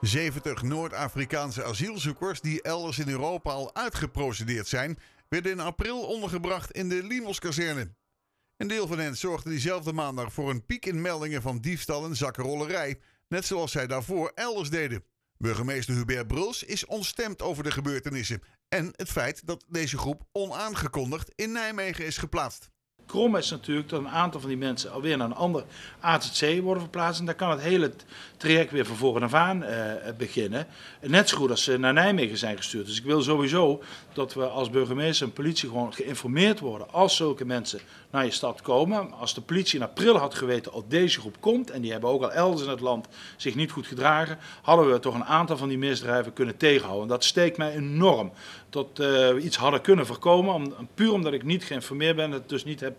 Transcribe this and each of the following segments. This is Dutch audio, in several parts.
70 Noord-Afrikaanse asielzoekers die elders in Europa al uitgeprocedeerd zijn, werden in april ondergebracht in de Limos-kazerne. Een deel van hen zorgde diezelfde maandag voor een piek in meldingen van diefstal en zakkenrollerij, net zoals zij daarvoor elders deden. Burgemeester Hubert Bruls is ontstemd over de gebeurtenissen en het feit dat deze groep onaangekondigd in Nijmegen is geplaatst. Krom is natuurlijk dat een aantal van die mensen alweer naar een ander AZC worden verplaatst. En daar kan het hele traject weer van voren af aan uh, beginnen. Net zo goed als ze naar Nijmegen zijn gestuurd. Dus ik wil sowieso dat we als burgemeester en politie gewoon geïnformeerd worden als zulke mensen naar je stad komen. Als de politie in april had geweten dat deze groep komt, en die hebben ook al elders in het land zich niet goed gedragen, hadden we toch een aantal van die misdrijven kunnen tegenhouden. En dat steekt mij enorm. Dat uh, we iets hadden kunnen voorkomen, om, puur omdat ik niet geïnformeerd ben, het dus niet heb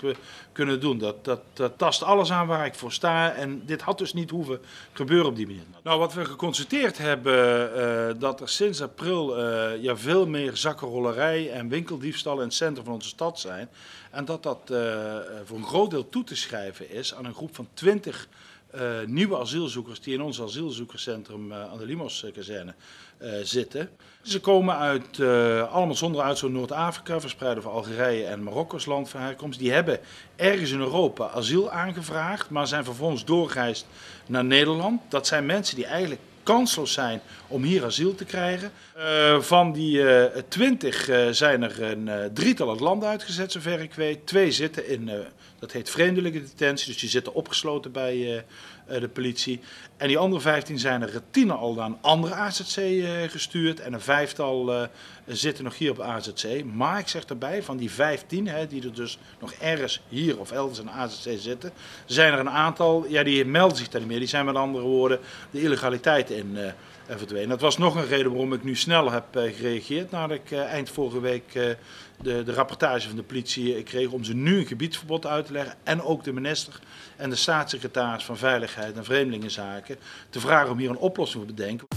kunnen doen. Dat, dat, tast alles aan waar ik voor sta en dit had dus niet hoeven gebeuren op die manier. Nou, wat we geconstateerd hebben, uh, dat er sinds april ja, veel meer zakkenrollerij en winkeldiefstallen in het centrum van onze stad zijn. En dat dat voor een groot deel toe te schrijven is aan een groep van 20 uh, nieuwe asielzoekers die in ons asielzoekerscentrum uh, aan de Limos-kazerne uh, zitten. Ze komen uit, allemaal zonder uitzondering Noord-Afrika, verspreid over Algerije en Marokko's land van herkomst. Die hebben ergens in Europa asiel aangevraagd, maar zijn vervolgens doorgereisd naar Nederland. Dat zijn mensen die eigenlijk kansloos zijn om hier asiel te krijgen. Uh, van die uh, twintig uh, zijn er een drietal het land uitgezet, zover ik weet. Twee zitten in, dat heet vreemdelijke detentie, dus die zitten opgesloten bij de politie. En die andere vijftien zijn er tien al naar een andere AZC gestuurd. En een vijftal zitten nog hier op AZC. Maar ik zeg erbij, van die vijftien, hè, die er dus nog ergens hier of elders in AZC zitten, zijn er een aantal, ja, die melden zich daar niet meer. Die zijn met andere woorden de illegaliteit in uh, verdwenen. Dat was nog een reden waarom ik nu snel heb uh, gereageerd nadat ik eind vorige week de, de rapportage van de politie kreeg om ze nu een gebiedsverbod uit te leggen. En ook de minister en de staatssecretaris van Veiligheid en Vreemdelingenzaken te vragen om hier een oplossing te bedenken.